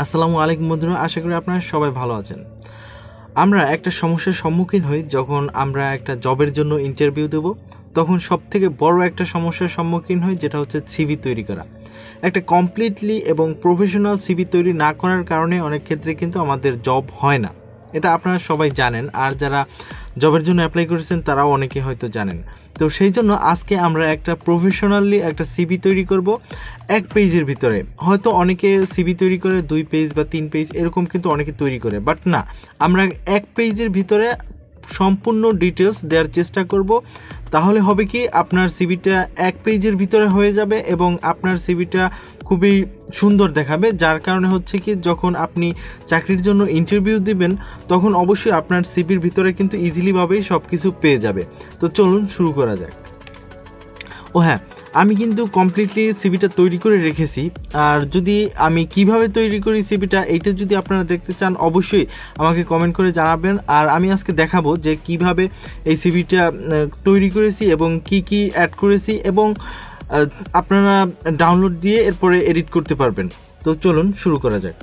আসসালামু আলাইকুম বন্ধুরা, আশা করি আপনারা সবাই ভালো আছেন। আমরা একটা সমস্যার সম্মুখীন হই যখন আমরা একটা জবের জন্য ইন্টারভিউ দেব। তখন সব থেকে বড় একটা সমস্যার সম্মুখীন হই যেটা হচ্ছে সিভি তৈরি করা। একটা কমপ্লিটলি এবং প্রফেশনাল সিভি তৈরি না করার কারণে অনেক ক্ষেত্রে কিন্তু আমাদের জব হয় না। এটা আপনারা সবাই জানেন, আর যারা জবের জন্য অ্যাপ্লাই করেছেন তারাও অনেকে হয়তো জানেন। তো সেই জন্য আজকে আমরা একটা প্রফেশনালি একটা সিবি তৈরি করব এক পেজের ভিতরে। হয়তো অনেকে সিবি তৈরি করে দুই পেজ বা তিন পেজ এরকম কিন্তু অনেকে তৈরি করে বাট না, আমরা এক পেজের ভিতরে সম্পূর্ণ ডিটেলস দেওয়ার চেষ্টা করব। তাহলে হবে কি, আপনার সিভিটা এক পেজের ভিতরে হয়ে যাবে এবং আপনার সিভিটা খুবই সুন্দর দেখাবে। যার কারণে হচ্ছে কি, যখন আপনি চাকরির জন্য ইন্টারভিউ দিবেন, তখন অবশ্যই আপনার সিভির ভিতরে কিন্তু ইজিলিভাবেই সব কিছু পেয়ে যাবে। তো চলুন শুরু করা যাক। ও হ্যাঁ আমি কিন্তু কমপ্লিটলি সিভিটা তৈরি করে রেখেছি। আর যদি আমি কীভাবে তৈরি করি সিভিটা এইটা যদি আপনারা দেখতে চান, অবশ্যই আমাকে কমেন্ট করে জানাবেন। আর আমি আজকে দেখাবো যে কীভাবে এই সিভিটা তৈরি করেছি এবং কি কি অ্যাড করেছি এবং আপনারা ডাউনলোড দিয়ে এরপরে এডিট করতে পারবেন। তো চলুন শুরু করা যাক।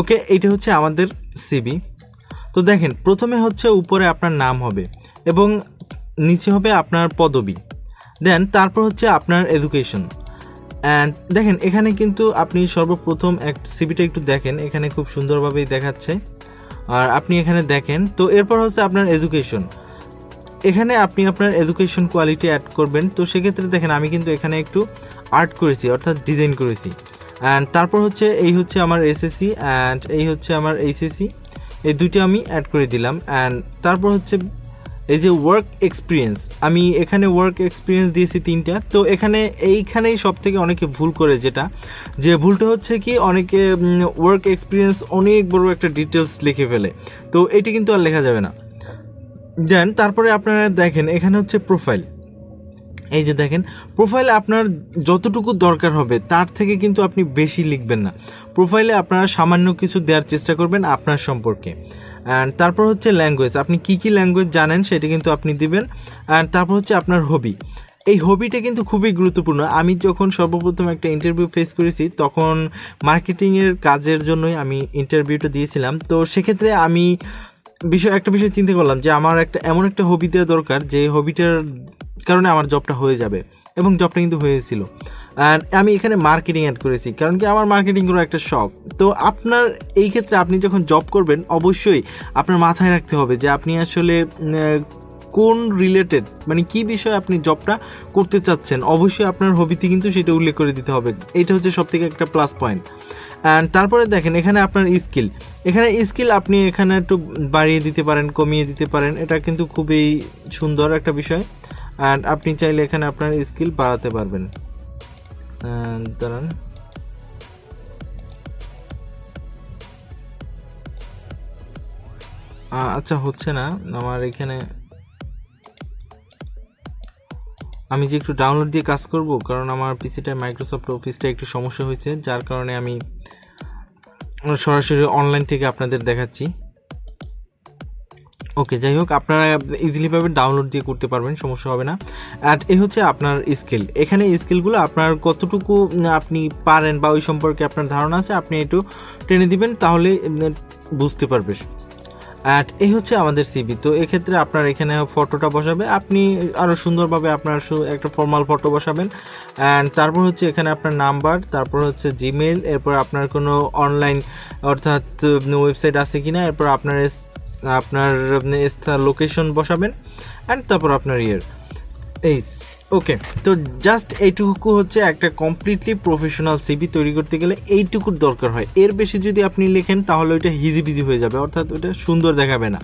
ওকে এইটা হচ্ছে আমাদের সিবি তো দেখেন, প্রথমে হচ্ছে উপরে আপনার নাম হবে এবং নিচে হবে আপনার পদবি। দেন তারপর হচ্ছে আপনার এডুকেশন অ্যান্ড দেখেন, এখানে কিন্তু আপনি সর্বপ্রথম এক সিবিটা একটু দেখেন, এখানে খুব সুন্দরভাবেই দেখাচ্ছে। আর আপনি এখানে দেখেন, তো এরপর হচ্ছে আপনার এডুকেশন এখানে আপনি আপনার এডুকেশন কোয়ালিটি অ্যাড করবেন, তো সেক্ষেত্রে দেখেন, আমি কিন্তু এখানে একটু আর্ট করেছি, অর্থাৎ ডিজাইন করেছি। অ্যান্ড তারপর হচ্ছে এই হচ্ছে আমার এসএসসি অ্যান্ড এই হচ্ছে আমার এইচএসসি এই দুটো আমি অ্যাড করে দিলাম। অ্যান্ড তারপর হচ্ছে এই যে ওয়ার্ক এক্সপিরিয়েন্স আমি এখানে ওয়ার্ক এক্সপিরিয়েন্স দিয়েছি তিনটা। তো এখানে, এইখানেই সব থেকে অনেকে ভুল করে যেটা, যে ভুলটা হচ্ছে কি, অনেকে ওয়ার্ক এক্সপিরিয়েন্স অনেক বড় একটা ডিটেলস লিখে ফেলে। তো এটি কিন্তু আর লেখা যাবে না। দেন তারপরে আপনারা দেখেন, এখানে হচ্ছে প্রোফাইল এই যে দেখেন প্রোফাইলে আপনার যতটুকু দরকার হবে, তার থেকে কিন্তু আপনি বেশি লিখবেন না। প্রোফাইলে আপনারা সামান্য কিছু দেওয়ার চেষ্টা করবেন আপনার সম্পর্কে। অ্যান্ড তারপর হচ্ছে ল্যাঙ্গুয়েজ আপনি কি কি ল্যাঙ্গুয়েজ জানেন সেটা কিন্তু আপনি দিবেন। অ্যান্ড তারপর হচ্ছে আপনার হবি এই হবিটা কিন্তু খুবই গুরুত্বপূর্ণ। আমি যখন সর্বপ্রথম একটা ইন্টারভিউ ফেস করেছি, তখন মার্কেটিংয়ের কাজের জন্যই আমি ইন্টারভিউটা দিয়েছিলাম। তো সেক্ষেত্রে আমি বিষয়, একটা বিষয় চিন্তা করলাম যে আমার একটা, এমন একটা হবি দেওয়া দরকার যে হবিটার কারণে আমার জবটা হয়ে যাবে এবং জবটা কিন্তু হয়েছিল। আমি এখানে মার্কেটিং অ্যাড করেছি, কারণ কি আমার মার্কেটিং করার একটা শখ। তো আপনার এই ক্ষেত্রে আপনি যখন জব করবেন, অবশ্যই আপনার মাথায় রাখতে হবে যে আপনি আসলে কোন রিলেটেড মানে কি বিষয়ে আপনি জবটা করতে চাচ্ছেন? অবশ্যই আপনার হবিতে কিন্তু সেটা উল্লেখ করে দিতে হবে। এটা হচ্ছে সব থেকে একটা প্লাস পয়েন্ট অ্যান্ড তারপরে দেখেন, এখানে আপনার স্কিল এখানে স্কিল আপনি এখানে একটু বাড়িয়ে দিতে পারেন, কমিয়ে দিতে পারেন। এটা কিন্তু খুবই সুন্দর একটা বিষয়। অ্যান্ড আপনি চাইলে এখানে আপনার স্কিল বাড়াতে পারবেন। দাঁড়ান। আচ্ছা হচ্ছে না। আমার এখানে আমি যে একটু ডাউনলোড দিয়ে কাজ করব, কারণ আমার পিসিটা মাইক্রোসফট অফিসটা একটু সমস্যা হয়েছে, যার কারণে আমি সরাসরি অনলাইন থেকে আপনাদের দেখাচ্ছি। ওকে যাই হোক, আপনারা ইজিলিভাবে ডাউনলোড দিয়ে করতে পারবেন, সমস্যা হবে না। অ্যান্ড এই হচ্ছে আপনার স্কিল এখানে স্কিলগুলো আপনার কতটুকু আপনি পারেন বা ওই সম্পর্কে আপনার ধারণা আছে, আপনি একটু টেনে দিবেন, তাহলে বুঝতে পারবে অ্যান্ড এই হচ্ছে আমাদের সিবি তো এক্ষেত্রে আপনার এখানে ফটোটা বসাবে। আপনি আরও সুন্দরভাবে আপনার একটা ফর্মাল ফটো বসাবেন। অ্যান্ড তারপর হচ্ছে এখানে আপনার নাম্বার তারপর হচ্ছে জিমেল এরপর আপনার কোনো অনলাইন অর্থাৎ ওয়েবসাইট আছে কিনা, এরপর আপনার আপনার লোকেশন বসাবেন। অ্যান্ড তারপর আপনার ইয়ের এই ওকে তো জাস্ট এইটুকু হচ্ছে একটা কমপ্লিটলি প্রফেশনাল সিবি তৈরি করতে গেলে এইটুকুর দরকার হয়। এর বেশি যদি আপনি লেখেন, তাহলে ওইটা হিজিবিজি হয়ে যাবে, অর্থাৎ ওইটা সুন্দর দেখাবে না।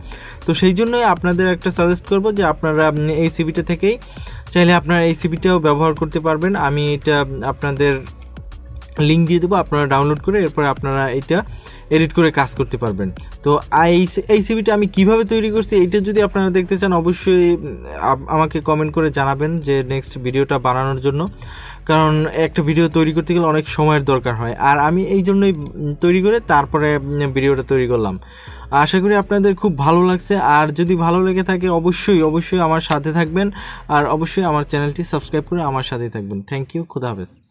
তো সেই জন্যই আপনাদের একটা সাজেস্ট করব যে আপনারা এই সিবিটা থেকেই চাইলে আপনারা এই সিবিটাও ব্যবহার করতে পারবেন। আমি এটা আপনাদের লিঙ্ক দিয়ে দেবো, আপনারা ডাউনলোড করে এরপর আপনারা এটা এডিট করে কাজ করতে পারবেন। তো এই এই সিভিটা আমি কীভাবে তৈরি করছি এইটা যদি আপনারা দেখতে চান, অবশ্যই আমাকে কমেন্ট করে জানাবেন যে নেক্সট ভিডিওটা বানানোর জন্য। কারণ একটা ভিডিও তৈরি করতে গেলে অনেক সময়ের দরকার হয়। আর আমি এই জন্যই তৈরি করে তারপরে ভিডিওটা তৈরি করলাম। আশা করি আপনাদের খুব ভালো লাগছে। আর যদি ভালো লেগে থাকে, অবশ্যই অবশ্যই আমার সাথে থাকবেন। আর অবশ্যই আমার চ্যানেলটি সাবস্ক্রাইব করে আমার সাথে থাকবেন। থ্যাংক ইউ খুদা হাফেজ।